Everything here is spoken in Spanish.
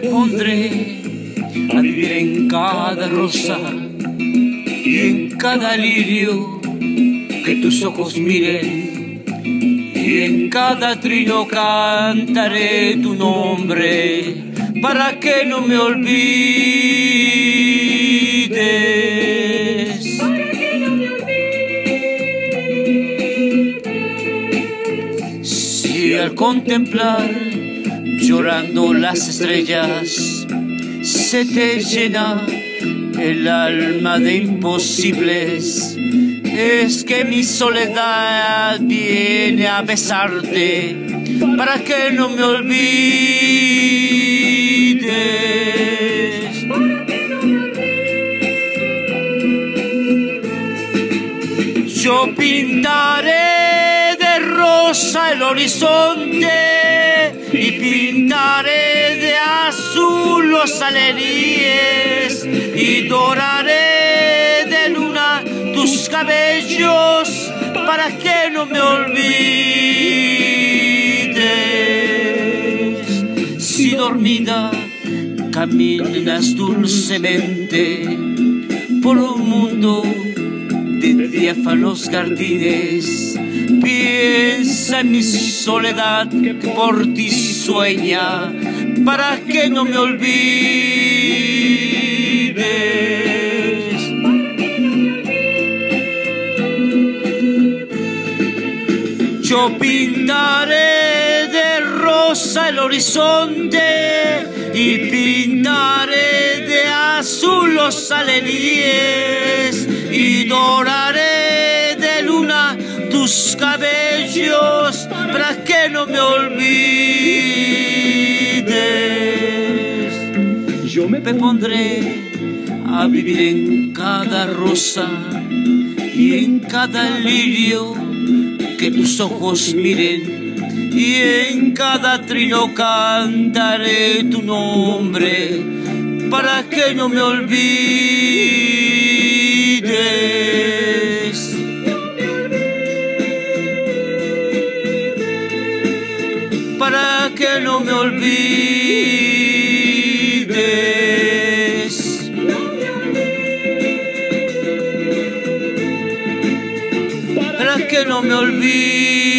pondré a vivir en cada rosa y en cada lirio que tus ojos miren y en cada trino cantaré tu nombre para que no me olvides. Si al contemplar llorando las estrellas se te llena el alma de imposibles. Es que mi soledad viene a besarte para que no me olvides. Yo pintaré de rosa el horizonte y pintaré de azul los aleríes y doraré de luna tus cabellos para que no me olvides. Si dormida caminas dulcemente por un mundo de diáfanos jardines, piensa en mi soledad por ti sueña para que no me olvides. Yo pintaré de rosa el horizonte y pintaré de azul los aleríes y doraré de luna tus cabellos para que no me olvides. Me pondré a vivir en cada rosa y en cada lirio que tus ojos miren y en cada trino cantaré tu nombre para que no me olvides. Para que no me olvides. No me olvides.